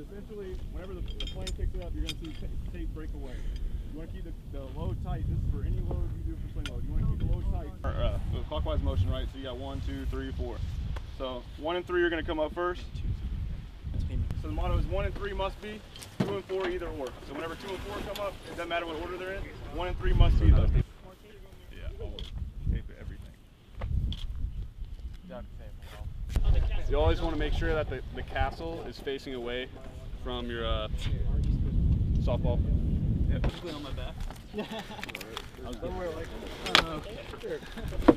Essentially, whenever the, the plane picks it up, you're going to see ta- tape break away. You want to keep the, the load tight. This is for any load you do for swing load. You want to keep the load tight. Uh, so clockwise motion, right? So you got one, two, three, four. So one and three are going to come up first. So the motto is one and three must be, two and four either or. So whenever two and four come up, it doesn't matter what order they're in. One and three must be those. Yeah, always. Tape it, everything. You always want to make sure that the, the castle is facing away from your uh, softball. On my back. Like Not breaking